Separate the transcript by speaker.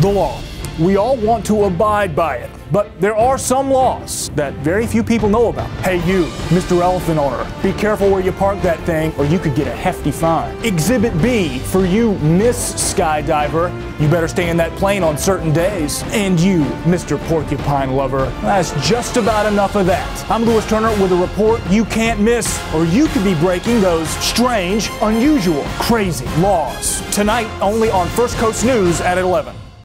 Speaker 1: The law. We all want to abide by it, but there are some laws that very few people know about. Hey, you, Mr. Elephant owner, be careful where you park that thing or you could get a hefty fine. Exhibit B for you, Miss Skydiver, you better stay in that plane on certain days. And you, Mr. Porcupine lover, that's just about enough of that. I'm Lewis Turner with a report you can't miss, or you could be breaking those strange, unusual, crazy laws. Tonight, only on First Coast News at 11.